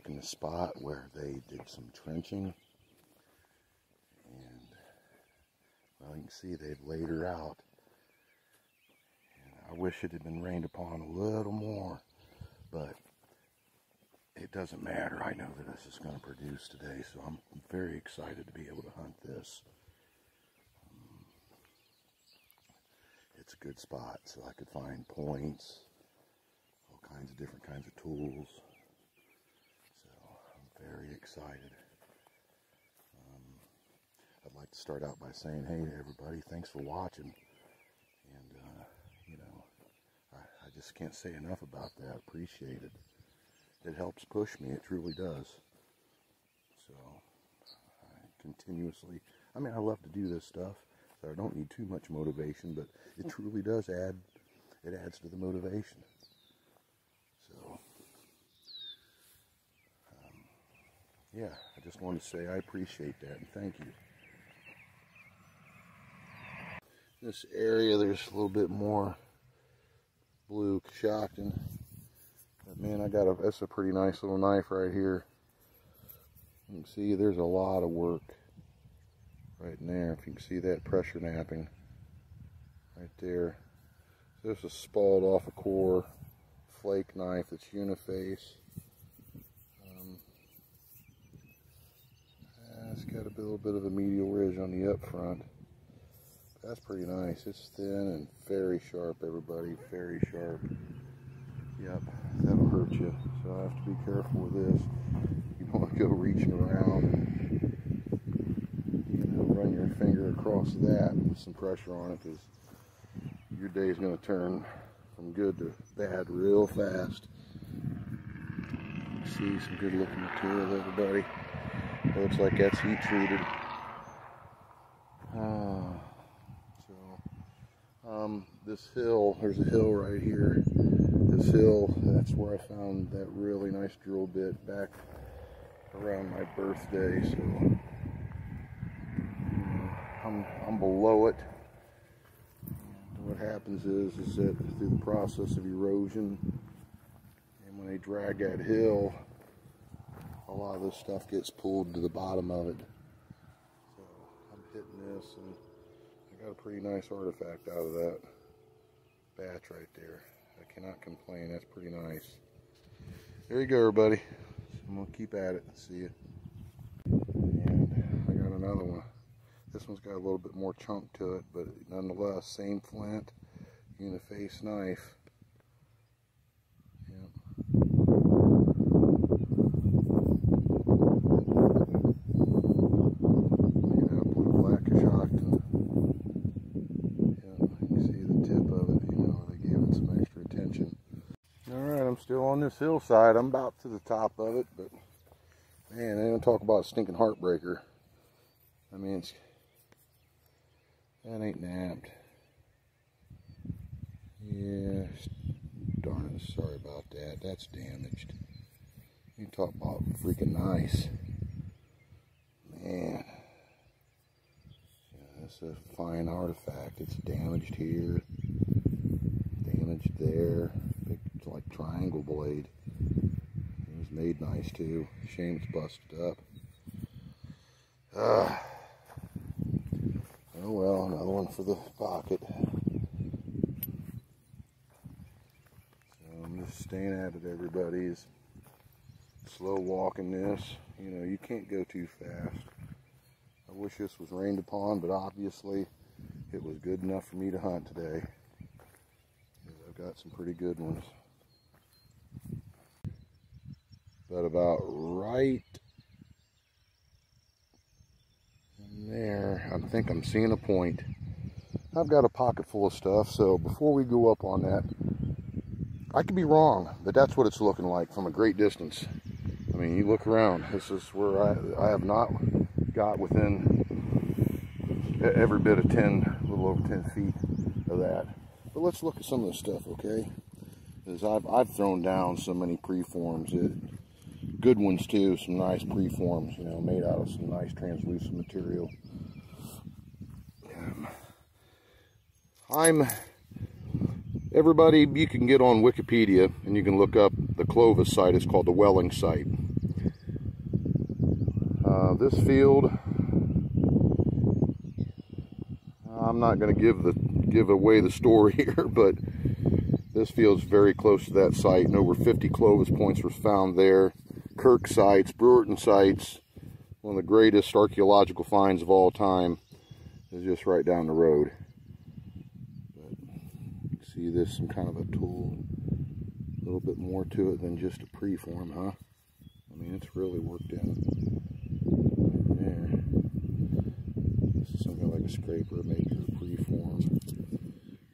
back in the spot where they did some trenching. And, well, you can see they've laid her out. And I wish it had been rained upon a little more, but it doesn't matter. I know that this is going to produce today, so I'm very excited to be able to hunt this. Um, it's a good spot, so I could find points, all kinds of different kinds of tools. Very excited. Um, I'd like to start out by saying, hey to everybody, thanks for watching. And, uh, you know, I, I just can't say enough about that. Appreciate it it helps push me. It truly does. So I continuously, I mean, I love to do this stuff. So I don't need too much motivation, but it truly does add, it adds to the motivation. So, um, yeah, I just wanted to say I appreciate that and thank you. This area, there's a little bit more blue Coshocton man, I got a, that's a pretty nice little knife right here. You can see there's a lot of work right in there. If you can see that pressure knapping right there. This is a spalled off a core flake knife that's uniface. Um, it's got a little bit of a medial ridge on the up front. That's pretty nice. It's thin and very sharp, everybody. Very sharp. Yep, that'll hurt you. So I have to be careful with this. You don't want to go reaching around and you know, run your finger across that with some pressure on it because your day is going to turn from good to bad real fast. See some good looking material, everybody. Looks like that's heat treated. Uh, so, um, this hill, there's a hill right here this hill, that's where I found that really nice drill bit back around my birthday. So I'm, I'm below it. What happens is, is that through the process of erosion, and when they drag that hill, a lot of this stuff gets pulled to the bottom of it. So I'm hitting this, and I got a pretty nice artifact out of that batch right there I cannot complain. That's pretty nice. There you go, everybody. I'm to keep at it. See you. And I got another one. This one's got a little bit more chunk to it, but nonetheless, same flint, uniface knife. Still on this hillside. I'm about to the top of it, but man, they don't talk about a stinking heartbreaker. I mean, it's, that ain't knapped. Yeah, darn it, sorry about that. That's damaged. You talk about freaking nice. Man. Yeah, that's a fine artifact. It's damaged here, damaged there triangle blade. It was made nice too. Shame it's busted up. Uh, oh well, another one for the pocket. So I'm just staying at it, everybody. Is slow walking this. You know, you can't go too fast. I wish this was rained upon, but obviously it was good enough for me to hunt today. I've got some pretty good ones but about right there, I think I'm seeing a point. I've got a pocket full of stuff, so before we go up on that, I could be wrong, but that's what it's looking like from a great distance. I mean, you look around, this is where I, I have not got within every bit of 10, a little over 10 feet of that. But let's look at some of the stuff, okay? Because I've, I've thrown down so many preforms, it, good ones too, some nice preforms, you know, made out of some nice translucent material. Um, I'm, everybody, you can get on Wikipedia and you can look up the Clovis site, it's called the Welling site. Uh, this field, I'm not going to give the give away the story here, but this field's very close to that site, and over 50 Clovis points were found there. Kirk sites, Brewerton sites, one of the greatest archaeological finds of all time is just right down the road. But see this some kind of a tool, a little bit more to it than just a preform, huh? I mean, it's really worked in there. This is something like a scraper, maybe a preform.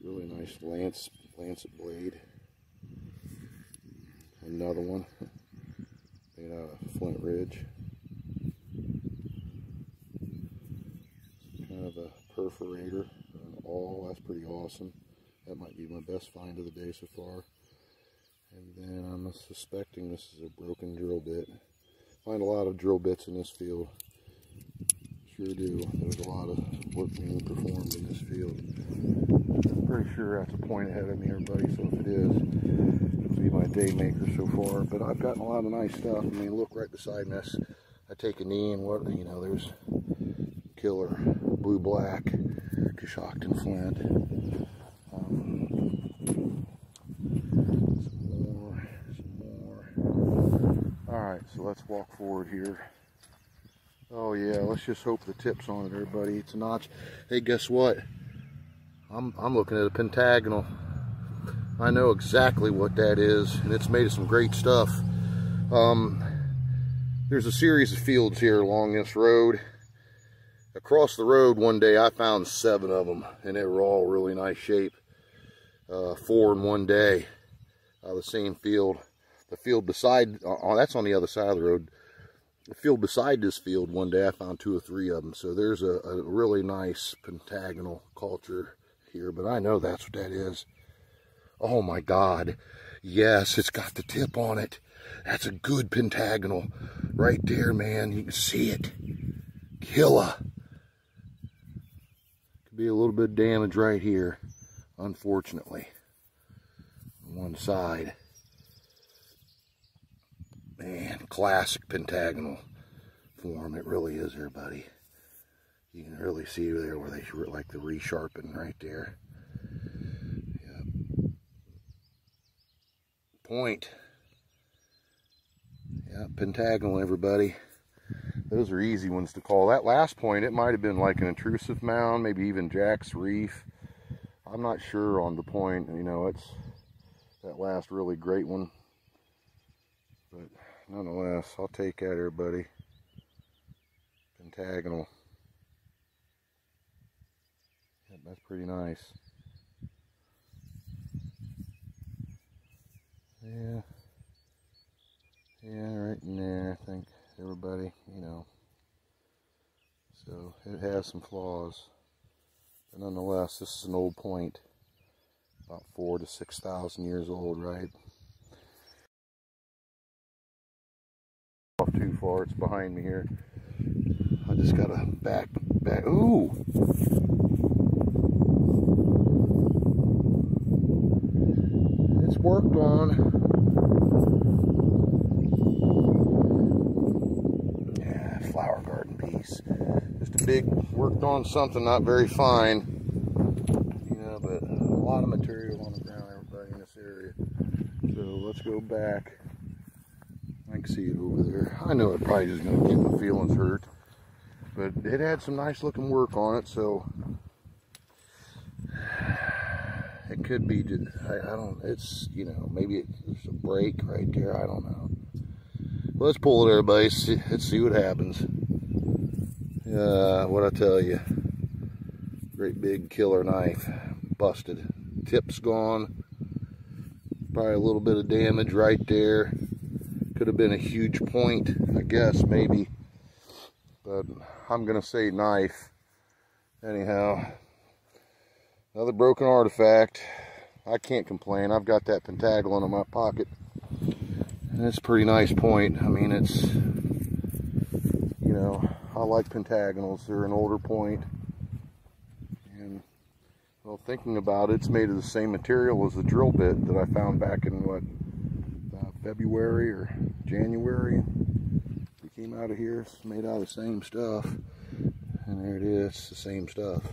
Really nice lance, lancet blade. Another one Flint Ridge. Kind of a perforator, an awl, that's pretty awesome. That might be my best find of the day so far. And then I'm suspecting this is a broken drill bit. Find a lot of drill bits in this field. Sure do. There's a lot of work being performed in this field. I'm pretty sure that's a point ahead of me, everybody. So if it is, it'll be my day maker so far. But I've gotten a lot of nice stuff. I mean, look right beside me. I take a knee and what, you know, there's killer blue black Coshocton flint. Um. All right, so let's walk forward here. Oh yeah, let's just hope the tip's on it, everybody. It's a notch. Hey, guess what? I'm, I'm looking at a pentagonal. I know exactly what that is, and it's made of some great stuff. Um, there's a series of fields here along this road. Across the road one day, I found seven of them, and they were all really nice shape. Uh, four in one day, uh, the same field. The field beside, uh, that's on the other side of the road the field beside this field one day I found two or three of them. So there's a, a, really nice pentagonal culture here, but I know that's what that is. Oh my God. Yes, it's got the tip on it. That's a good pentagonal right there, man. You can see it. Killer. Could be a little bit of damage right here, unfortunately, on one side. Man, classic pentagonal form. It really is there, buddy. You can really see there where they like the resharpen right there. Point. Yeah, pentagonal, everybody. Those are easy ones to call. That last point, it might have been like an intrusive mound, maybe even Jack's Reef. I'm not sure on the point. You know, it's that last really great one. But nonetheless, I'll take that everybody. Pentagonal. Yep, that's pretty nice. Yeah. Yeah, right in there, I think everybody, you know. So it has some flaws. But nonetheless, this is an old point. About four to six thousand years old, right? off too far. It's behind me here. I just gotta back, back. Ooh! It's worked on. Yeah, flower garden piece. Just a big, worked on something not very fine. You know, but a lot of material on the ground, everybody in this area. So let's go back. I can see it over there. I know it probably is going to get my feelings hurt, but it had some nice looking work on it, so it could be, I, I don't, it's, you know, maybe it's a break right there, I don't know. Let's pull it everybody, see, let's see what happens. Uh, what I tell you, great big killer knife, busted. Tip's gone, probably a little bit of damage right there. Could have been a huge point, I guess, maybe. But I'm going to say knife. Anyhow, another broken artifact. I can't complain. I've got that pentagonal in my pocket. And it's a pretty nice point. I mean, it's, you know, I like pentagonals. They're an older point. And, well, thinking about it, it's made of the same material as the drill bit that I found back in, what, uh, February or January. We came out of here. It's made out of the same stuff. And there it is, the same stuff.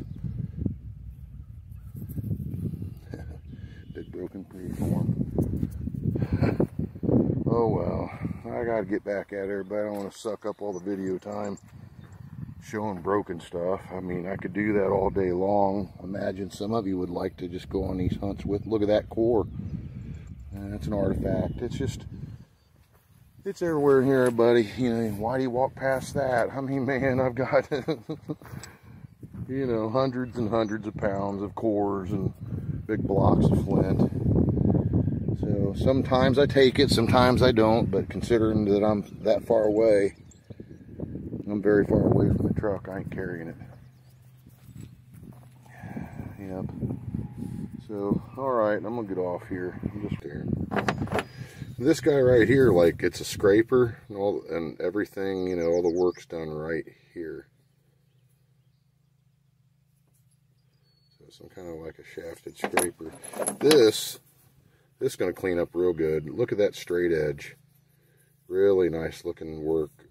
Broken preform. oh well, I gotta get back at everybody. I don't want to suck up all the video time showing broken stuff. I mean, I could do that all day long. Imagine some of you would like to just go on these hunts with. Look at that core. That's an artifact. It's just, it's everywhere here, buddy. You know, why do you walk past that? I mean, man, I've got, you know, hundreds and hundreds of pounds of cores and big blocks of flint. So sometimes I take it, sometimes I don't, but considering that I'm that far away, I'm very far away from the truck. I ain't carrying it. Yep. So, alright, I'm going to get off here. I'm just staring. This guy right here, like, it's a scraper and, all, and everything, you know, all the work's done right here. So, some kind of like a shafted scraper. This, this is going to clean up real good. Look at that straight edge. Really nice looking work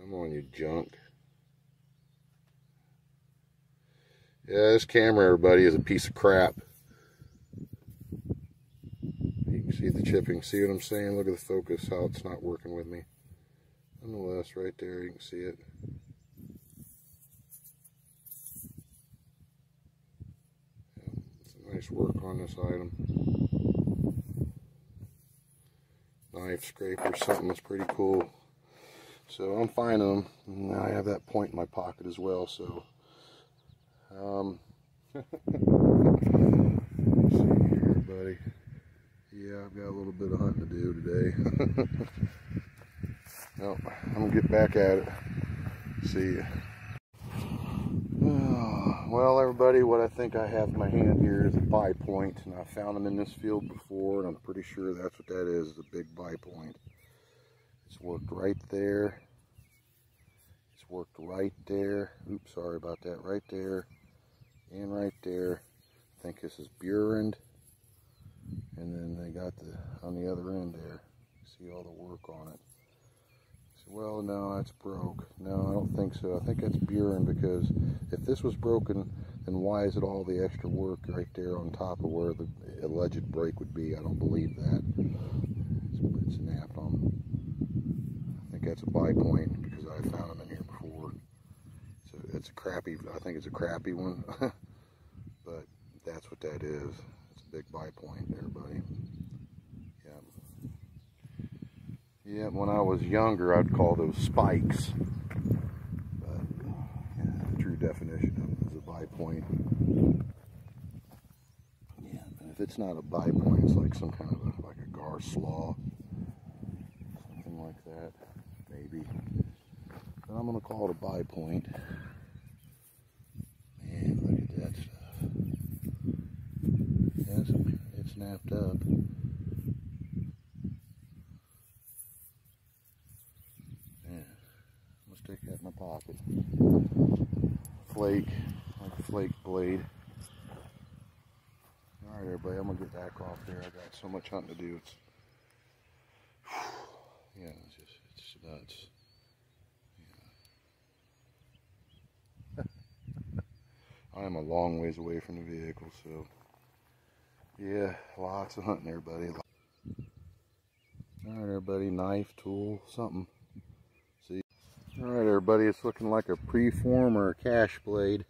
Come on, you junk. Yeah, this camera, everybody, is a piece of crap. You can see the chipping. See what I'm saying? Look at the focus, how it's not working with me. Nonetheless, right there, you can see it. Yeah, it's nice work on this item. Knife scraper, something that's pretty cool. So I'm finding them. I have that point in my pocket as well. So, um, see here, buddy. Yeah, I've got a little bit of hunting to do today. well, I'm gonna get back at it. See ya. Well, everybody, what I think I have in my hand here is a bi-point, and I found them in this field before, and I'm pretty sure that's what that is, a big bi-point. It's worked right there. It's worked right there. Oops, sorry about that. Right there and right there. I think this is Burend. And then they got the on the other end there. See all the work on it. Well, no, that's broke. No, I don't think so. I think that's Burend because if this was broken, then why is it all the extra work right there on top of where the alleged break would be? I don't believe that. It's, it's knapped on that's a bi-point because I found them in here before. So it's a crappy, I think it's a crappy one, but that's what that is. It's a big bi-point there, buddy. Yeah. Yeah, when I was younger, I'd call those spikes. But yeah, the true definition of it is a bi-point. Yeah, and if it's not a bi-point, it's like some kind of a, like a gar slaw, something like that maybe. But I'm going to call it a bi-point. Man, look at that stuff. Yes, it's snapped up. Yeah, let's take that in my pocket. Flake, like a flake blade. Alright everybody, I'm to get back off there. I got so much hunting to do. It's, yeah, it's just it's nuts. Yeah. I'm a long ways away from the vehicle, so yeah, lots of hunting there, buddy. Alright, everybody, knife, tool, something. See? Alright, everybody, it's looking like a preform or a cache blade.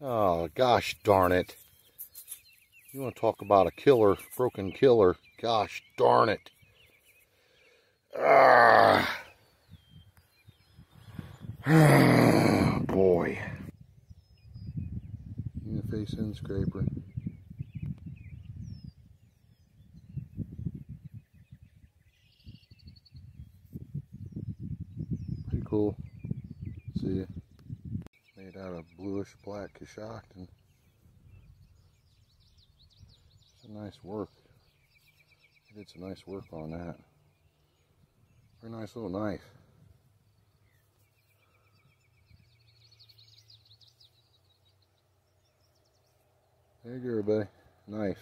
Oh, gosh darn it. You want to talk about a killer, broken killer. Gosh darn it. Ah. Boy. In the face end scraper. Pretty cool. See, made out of bluish black Coshocton. It's a nice work. Did some nice work on that. Very nice little knife. There you go, everybody. Knife.